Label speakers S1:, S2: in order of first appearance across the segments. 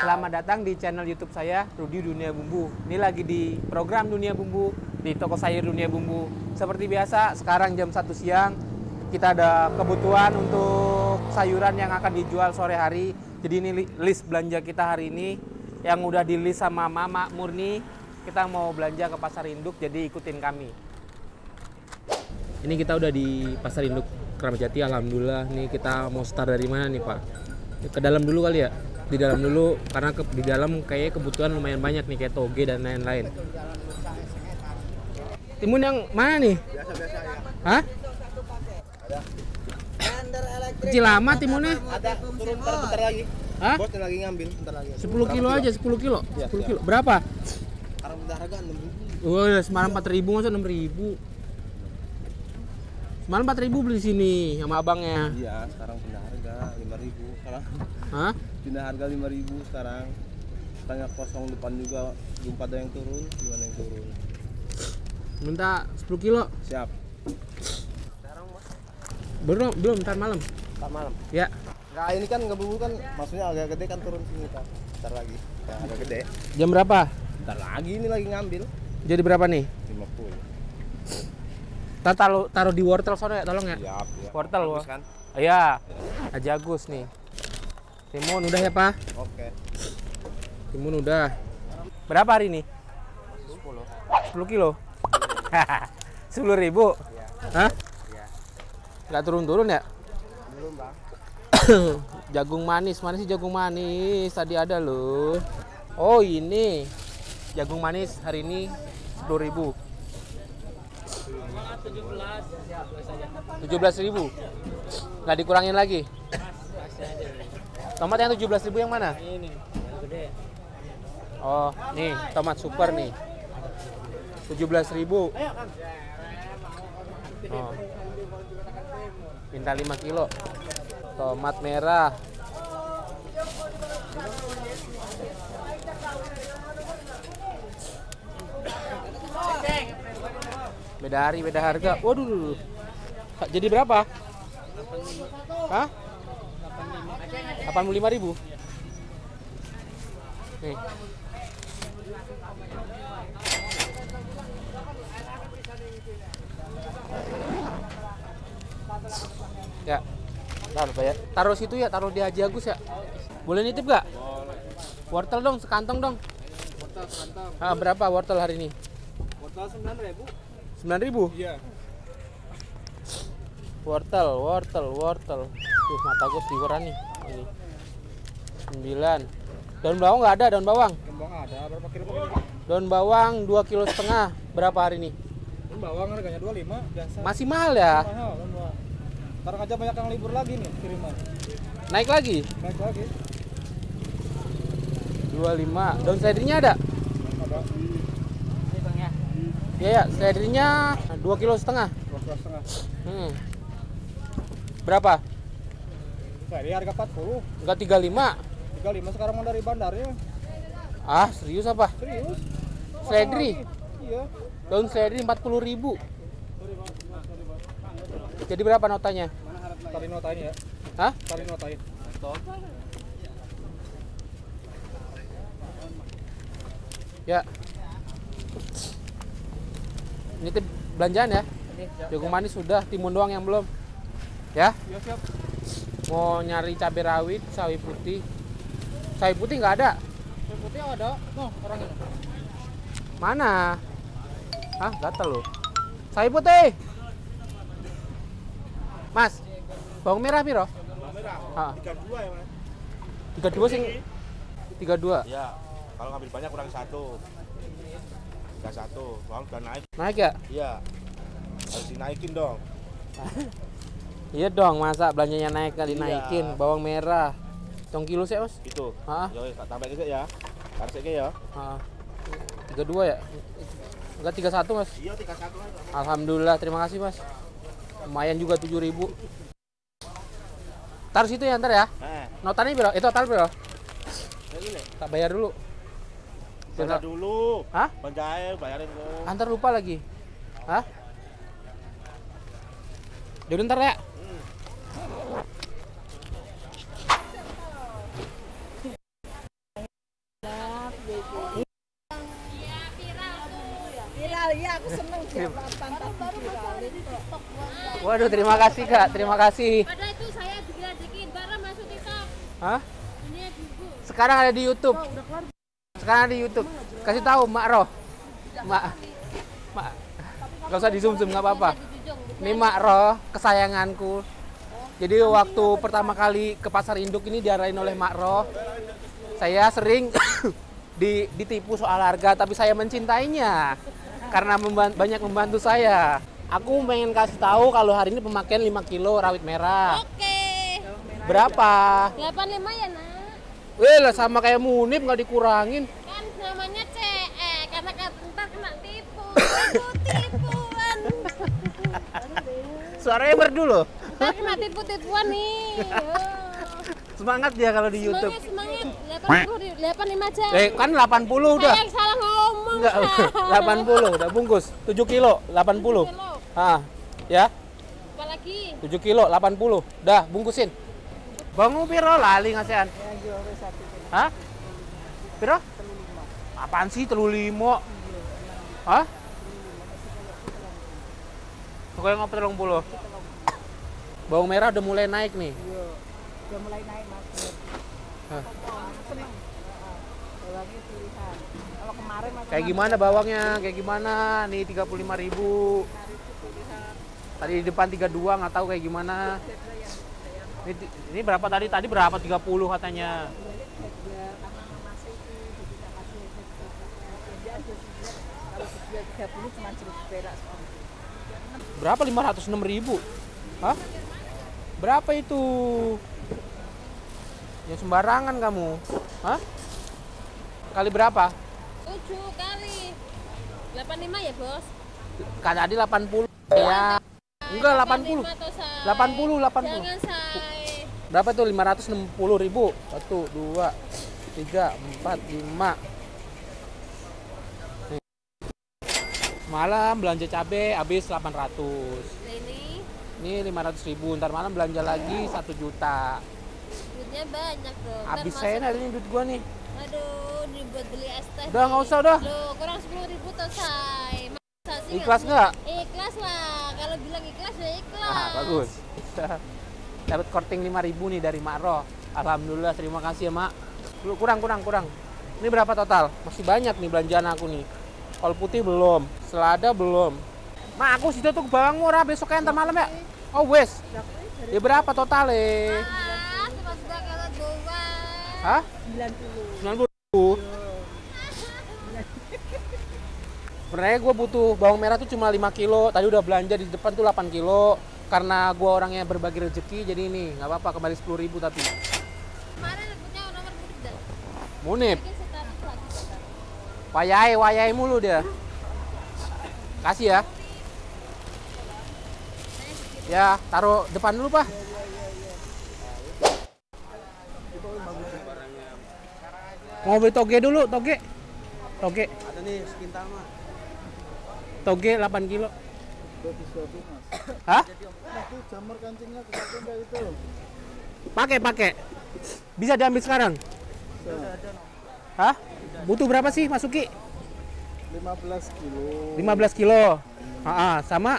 S1: Selamat datang di channel YouTube saya Rudi Dunia Bumbu. Ini lagi di program Dunia Bumbu di toko sayur Dunia Bumbu. Seperti biasa, sekarang jam 1 siang kita ada kebutuhan untuk sayuran yang akan dijual sore hari. Jadi ini li- list belanja kita hari ini yang udah di list sama Mama Murni. Kita mau belanja ke Pasar Induk, jadi ikutin kami. Ini kita udah di Pasar Induk Keramat Jati. Alhamdulillah. Nih kita mau start dari mana nih Pak? Ke dalam dulu kali ya. Di dalam dulu karena ke, di dalam kayaknya kebutuhan lumayan banyak nih kayak toge dan lain-lain. Timun yang mana nih?
S2: Biasa-biasa ya.
S1: Hah? Kecil amat timunnya.
S2: Ada turun bentar, bentar lagi.
S1: Hah?
S2: Bos lagi ngambil bentar lagi.
S1: 10 kilo aja, 10 kilo. 10
S2: iya.
S1: kilo. Berapa?
S2: Sekarang udah harga 6
S1: Oh, ya, semalam 4000 masa 6000. Semalam 4000 beli di sini sama abangnya.
S2: Iya, sekarang pindah harga 5000 sekarang.
S1: Hah?
S2: Pindah harga 5000 sekarang. Tanya kosong depan juga belum pada yang turun, gimana yang turun.
S1: Minta 10 kilo.
S2: Siap. Sekarang Mas,
S1: Belum, belum, ntar malam.
S2: tak malam.
S1: Ya.
S2: Enggak, ini kan ngebubu kan maksudnya agak gede kan turun sini kan. Bentar lagi. Ya, agak gede.
S1: Jam berapa?
S2: Bentar lagi ini lagi ngambil
S1: Jadi berapa nih?
S2: 50.
S1: Ntar taruh, taruh di wortel sore ya, tolong ya.
S2: Siap, ya.
S1: Wortel,
S2: Bagus
S1: Wak.
S2: kan?
S1: Iya. Haji Agus nih. Timun udah ya, Pak?
S2: Oke.
S1: Timun udah. Berapa hari ini?
S2: 10.
S1: 10 kilo. 10 ribu.
S2: Iya.
S1: Hah?
S2: Iya.
S1: Nggak turun-turun ya?
S2: Belum, Bang.
S1: jagung manis, mana sih jagung manis? Tadi ada loh. Oh ini jagung manis hari ini 10.000 ribu. 17 ribu. Nggak dikurangin lagi. Tomat yang 17 ribu yang mana?
S3: Ini, yang gede.
S1: Oh, nih tomat super nih. 17 ribu. Oh. Minta 5 kilo. Tomat merah. Beda hari, beda harga. Waduh, duh, duh. jadi berapa? Hah? 85 ribu. Nih. Ya. Taruh bayar. Taruh situ ya, taruh di Haji Agus ya. Boleh nitip gak? Wortel dong, sekantong dong.
S2: Wortel kantong.
S1: Ah, berapa wortel hari ini?
S2: Wortel 9000.
S1: 9000
S2: Iya.
S1: Wortel, wortel, wortel. Tuh mata gue siweran nih. Ini. 9. Daun bawang nggak ada, daun bawang.
S2: Kembang ada berapa kilo?
S1: Daun bawang 2 kilo setengah. Berapa hari ini?
S2: Ini bawang harganya 25 biasa.
S1: Masih mahal ya?
S2: Mahal, daun bawang. Sekarang aja banyak yang libur lagi nih kiriman.
S1: Naik lagi?
S2: Naik lagi.
S1: 25. Daun seledrinya ada?
S2: Ada
S3: Ini bang ya.
S1: Iya ya, seledrinya 2 kilo setengah.
S2: dua kilo setengah.
S1: Hmm. Berapa?
S2: Tadi harga 40.
S1: Enggak 35.
S2: 35 sekarang mau dari bandarnya.
S1: Ah, serius apa?
S2: Serius?
S1: Seledri?
S2: Iya.
S1: Daun seledri 40 ribu. Jadi berapa notanya?
S2: Tadi notain ya.
S1: Hah?
S2: Tadi notain.
S1: Ya. Ini belanjaan ya. Jagung manis sudah, timun doang yang belum. Ya,
S2: Iya siap.
S1: Mau nyari cabai rawit, sawi putih. Sawi putih nggak ada.
S2: Yang putih ada. Noh, orang ini.
S1: Mana? Hah, gatel loh. Sawi putih. Mas, bawang merah piro?
S2: Merah.
S1: Ah,
S2: 32 ya, Mas.
S1: 32 sing 32.
S4: Iya, kalau ngambil banyak kurang satu. Enggak satu, soalnya udah naik.
S1: Naik ya?
S4: Iya, harus dinaikin dong.
S1: Iya dong, masa belanjanya naik kali
S4: Iya.
S1: naikin bawang merah. Cong kilo sih, Mas?
S4: Itu.
S1: Hah?
S4: Yo, tak tambah dikit ya. Tarik sedikit ya.
S1: Ah, 32 ya? Enggak 31 mas
S4: Iya, 31 aja.
S1: Alhamdulillah terima kasih mas Lumayan juga 7000 Taruh situ ya ntar ya
S4: Eh,
S1: Notanya biro? Itu total
S4: nih.
S1: Tak bayar dulu
S4: Bayar dulu.
S1: Hah?
S4: Penjahit bayarin lo.
S1: Antar lupa lagi Hah? Yaudah ntar ya Waduh, terima kasih Kak, terima kasih.
S5: Padahal itu saya digrajekin, barang masuk TikTok.
S1: Hah?
S5: Bumbu.
S1: Sekarang ada di YouTube. Sekarang ada di YouTube. Kasih tahu Mak Roh. Mak. Mak. Gak usah di zoom zoom nggak apa-apa. Ini Mak Roh, kesayanganku. Jadi waktu pertama kali ke pasar induk ini diarahin oleh Mak Roh. Saya sering di, ditipu soal harga, tapi saya mencintainya karena memban- banyak membantu saya. Aku pengen kasih tahu kalau hari ini pemakaian 5 kilo rawit merah.
S5: Oke.
S1: Berapa?
S5: 85 ya, Nak.
S1: Weh lah sama kayak Munib nggak dikurangin.
S5: Kan namanya CE, karena kan ntar kena tipu. Tipu, tipuan.
S1: Suaranya merdu loh.
S5: Ntar kena tipu-tipuan nih.
S1: Semangat dia kalau di YouTube.
S5: Semangat, semangat. 80, 85 aja.
S1: Eh, kan 80 udah.
S5: Yang salah ngomong.
S1: Enggak, 80 udah bungkus. 7 kilo, 80.
S5: Kilo.
S1: Ah, ya.
S5: Apalagi?
S1: 7 kilo, 80. Dah, bungkusin. Bangun piro lali ngasihan? Hah? Piro? Apaan sih telu limo? Hah? Pokoknya ngopi telung puluh. Bawang merah udah mulai naik nih.
S6: udah mulai naik mas
S1: Hah.
S6: lagi kalau kemarin mas
S1: Kayak gimana bawangnya? Kayak gimana? Nih 35.000. Tadi di depan 32 nggak tahu kayak gimana. Ini, ini berapa tadi? Tadi berapa? 30 katanya.
S6: kalau dia 30 cuma seribu perak
S1: Berapa 506.000? Hah? Berapa itu? Ya sembarangan kamu. Hah? Kali berapa?
S5: 7 kali. 85 ya, Bos?
S1: Kan tadi 80. Ya. Enggak 80.
S5: 85 toh, Say.
S1: 80, 80.
S5: Jangan, Say.
S1: Berapa tuh? 560 ribu. Satu, dua, tiga, empat, lima. Nih. Malam belanja cabe habis 800.
S5: Nah, ini
S1: Ini 500 ribu. Ntar malam belanja lagi 1 juta.
S5: duitnya banyak dong.
S1: Habis saya nih duit gua nih.
S5: Aduh, ini buat beli es teh.
S1: Udah, nggak usah, udah.
S5: Loh, kurang 10 ribu tuh, Say. Masa sih
S1: Ikhlas
S5: nggak? Ikhlas lah. Kalau bilang ikhlas, ya ikhlas.
S1: Ah, bagus. Dapat korting 5000 nih dari Mak Roh. Alhamdulillah, terima kasih ya, Mak. Lu kurang kurang kurang. Ini berapa total? Masih banyak nih belanjaan aku nih. Kol putih belum, selada belum. Mak, aku situ tuh bawang murah besok ntar malam ya. Oh, wes. Ya berapa total eh?
S5: Ah, cuma sudah kalau dua.
S1: Hah?
S6: 90
S1: 90 Sebenarnya gue butuh bawang merah tuh cuma 5 kilo. Tadi udah belanja di depan tuh 8 kilo. Karena gue orangnya berbagi rezeki, jadi ini nggak apa-apa kembali 10 ribu tapi.
S5: Kemarin nomor dah. Lagi.
S1: wayai wayai mulu dia. Kasih ya. Ya, taruh depan dulu, Pak. Mau beli toge dulu, toge. Toge,
S2: Ada nih sekintar mah.
S1: Toge 8 kilo. Hah?
S2: Jamur kancingnya itu?
S1: Pakai, pakai. Bisa diambil sekarang? Hah? Butuh berapa sih, Mas Suki?
S2: 15 kilo.
S1: 15 kilo. Ah, ah, sama.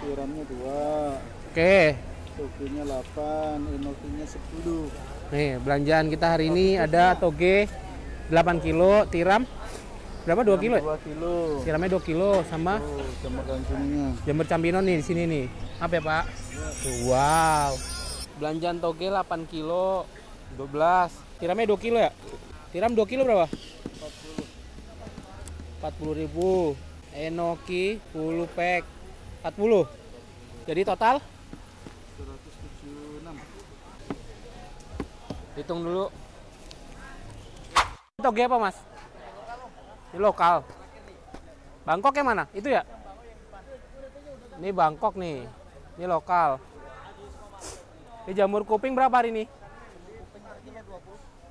S2: Tiramnya dua.
S1: Oke.
S2: Togenya 8, enokinya 10.
S1: Nih, belanjaan kita hari ini ada toge 8 kilo, tiram berapa 2 kilo? ya?
S2: 2 kilo.
S1: Tiramnya 2 kilo sama
S2: Tuh, jamur kancingnya.
S1: jamur campino nih di sini nih. Apa ya, Pak? Tuh, wow. Belanjaan toge 8 kilo, 12. Tiramnya 2 kilo ya? Tiram 2 kilo berapa? 40 ribu. Enoki 10 pack 40. Jadi total
S2: 176.
S1: Hitung dulu. Toge apa mas? Ini lokal. Bangkok yang mana? Itu ya? Ini Bangkok nih. Ini lokal. Ini jamur kuping berapa hari ini?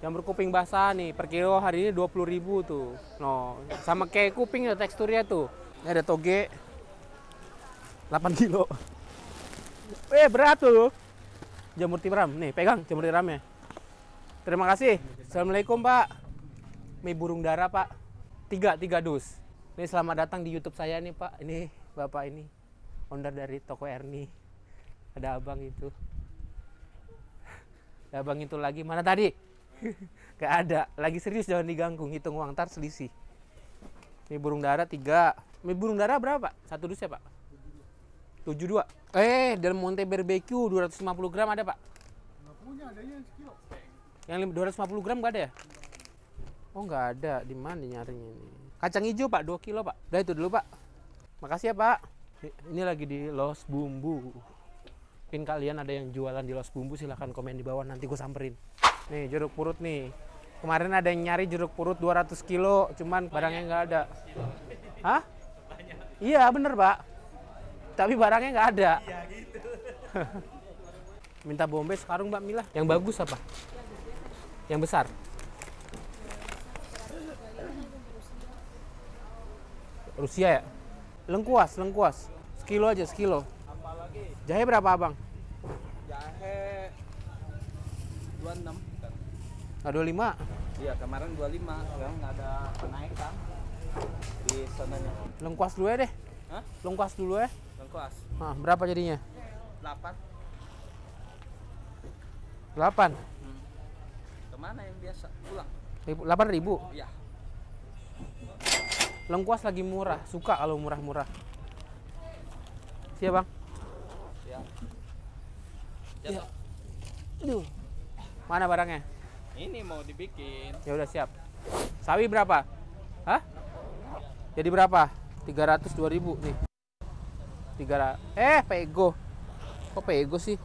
S1: Jamur kuping basah nih per kilo hari ini 20.000 tuh. No, sama kayak kuping ya teksturnya tuh. Ini ada toge 8 kilo. Eh berat tuh. Jamur tiram nih, pegang jamur tiramnya. Terima kasih. Assalamualaikum Pak. Mie burung dara Pak. Tiga, tiga dus. Ini selamat datang di YouTube saya nih Pak. Ini Bapak ini owner dari toko Erni. Ada abang itu. Ada abang itu lagi mana tadi? Gak ada. Lagi serius jangan diganggu. Hitung uang ntar selisih. Ini burung dara tiga. Ini burung dara berapa Pak? Satu dus ya Pak? 72. Eh, Del Monte Barbecue 250 gram ada Pak? Yang lim- 250 gram nggak ada ya? Oh nggak ada, di mana nyarinya ini? Kacang hijau pak, 2 kilo pak. Udah itu dulu pak. Makasih ya pak. Ini lagi di Los Bumbu. Mungkin kalian ada yang jualan di Los Bumbu silahkan komen di bawah nanti gue samperin. Nih jeruk purut nih. Kemarin ada yang nyari jeruk purut 200 kilo, cuman barangnya nggak ada. Hah? Iya bener pak. Tapi barangnya nggak ada. Minta Bombay sekarang Mbak Mila. Yang bagus apa? Yang besar. Rusia ya? Lengkuas, lengkuas. Sekilo aja, sekilo. Jahe berapa abang?
S2: Jahe 26.
S1: Nggak 25.
S2: Iya, kemarin 25. Sekarang nggak ada kenaikan di sananya.
S1: Lengkuas dulu ya deh.
S2: Hah?
S1: Lengkuas dulu ya.
S2: Lengkuas
S1: Nah, berapa jadinya?
S2: 8.
S1: 8.
S2: Ke mana yang biasa? Pulang.
S1: 8 ribu.
S2: Iya.
S1: Lengkuas lagi murah. Suka kalau murah-murah. Siap bang?
S2: Ya.
S1: Iya. Aduh. Mana barangnya?
S2: Ini mau dibikin.
S1: Ya udah siap. Sawi berapa? Hah? Jadi berapa? 300 2000 nih. 300. Eh, pego. Kok pego sih?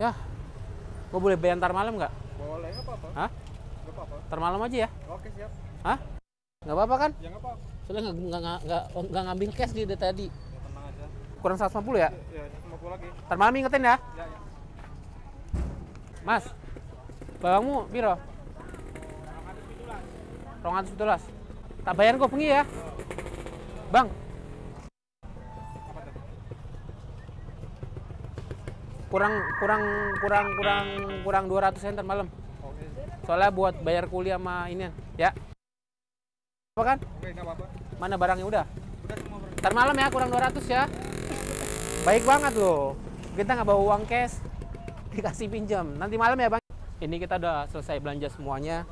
S1: Ya. Gua boleh bayar ntar malam nggak?
S2: Boleh, nggak apa-apa.
S1: Hah?
S2: Nggak apa-apa.
S1: Ntar malam aja ya?
S2: Oke, siap.
S1: Hah? Nggak apa-apa kan?
S2: Ya nggak apa-apa.
S1: Soalnya nggak nggak nggak nggak nggak ngambil cash di dari tadi.
S2: Ya, tenang aja.
S1: Kurang 150 ya?
S2: Ya, 50 lagi.
S1: Ntar malam ingetin ya.
S2: Ya, ya.
S1: Mas. Bawangmu piro? Rong atus pitulas. Tak bayar kok pengi ya. Bang. Kurang kurang kurang kurang kurang 200 sen ntar malam. Soalnya buat bayar kuliah sama ini ya. Apa kan?
S2: Oke, nggak apa-apa.
S1: Mana barangnya udah?
S2: Udah semua bro.
S1: Ntar malam ya kurang 200 ya. Baik banget loh. Kita nggak bawa uang cash. Dikasih pinjam. Nanti malam ya bang. Ini kita udah selesai belanja semuanya.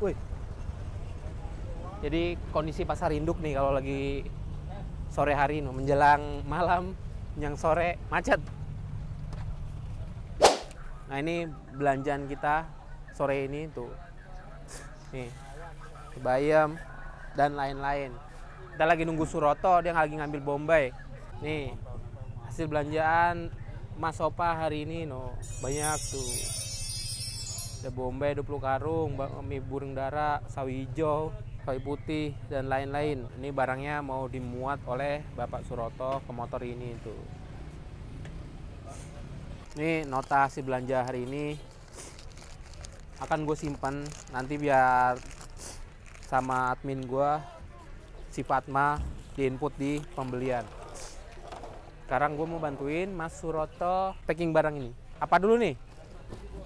S1: Wih. Jadi kondisi pasar induk nih kalau lagi sore hari nih, menjelang malam, yang sore macet. Nah ini belanjaan kita sore ini tuh. Nih, bayam dan lain-lain. Kita lagi nunggu Suroto, dia lagi ngambil Bombay. Nih, hasil belanjaan Mas Opa hari ini no banyak tuh. Ada Bombay 20 karung, mie burung dara, sawi hijau, sawi putih dan lain-lain. Ini barangnya mau dimuat oleh Bapak Suroto ke motor ini tuh. Ini nota hasil belanja hari ini akan gue simpan nanti biar sama admin gue si Fatma diinput di pembelian. Sekarang gue mau bantuin Mas Suroto packing barang ini. Apa dulu nih?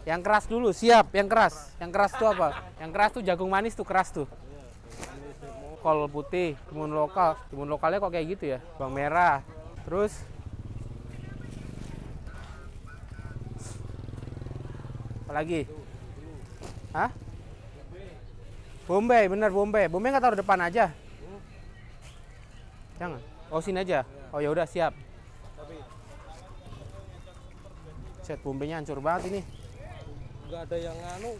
S1: Yang keras dulu, siap. Yang keras. Yang keras tuh apa? Yang keras tuh jagung manis tuh keras tuh. Kol putih, timun lokal. Timun lokalnya kok kayak gitu ya? Bawang merah. Terus apa lagi? Hah? Bombay, bener Bombay. Bombay nggak taruh depan aja. Jangan. Oh sini aja. Oh ya udah siap. Set Bombaynya hancur banget ini.
S2: Nggak ada yang nganu.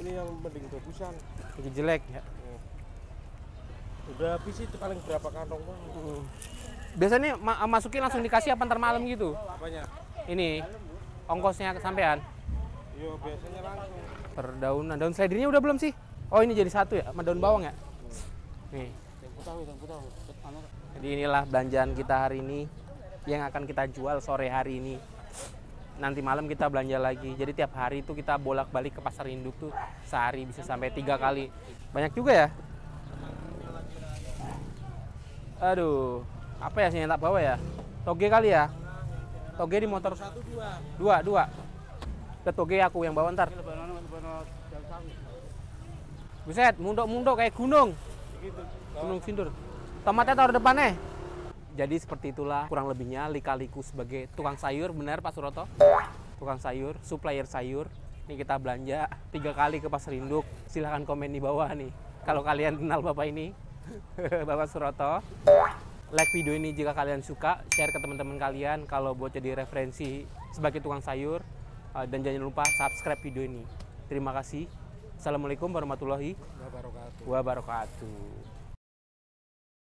S2: Ini yang mending bagusan.
S1: Lagi jelek ya.
S2: Udah habis itu paling berapa kantong bang?
S1: Mm. Biasanya ma- masukin langsung dikasih apa ntar malam gitu.
S2: Apanya?
S1: Ini ongkosnya kesampean
S2: Iya biasanya langsung.
S1: per daun. Daun selidirnya udah belum sih? Oh ini jadi satu ya, sama daun bawang ya? Nih. Jadi inilah belanjaan kita hari ini yang akan kita jual sore hari ini. Nanti malam kita belanja lagi. Jadi tiap hari itu kita bolak-balik ke pasar induk tuh sehari bisa sampai tiga kali. Banyak juga ya. Aduh, apa ya sih yang tak bawa ya? Toge kali ya? Toge di motor
S2: Satu dua.
S1: dua dua. Ke toge aku yang bawa ntar. Buset, mundok-mundok kayak gunung. Gunung Sindur. Tomatnya taruh depannya. Jadi seperti itulah kurang lebihnya lika-liku sebagai tukang sayur, benar Pak Suroto? Tukang sayur, supplier sayur. Ini kita belanja tiga kali ke Pasar Induk. Silahkan komen di bawah nih. Kalau kalian kenal Bapak ini, Bapak Suroto. Like video ini jika kalian suka, share ke teman-teman kalian kalau buat jadi referensi sebagai tukang sayur. Uh, Dan jangan lupa subscribe video ini. Terima kasih. Assalamualaikum warahmatullahi wabarakatuh.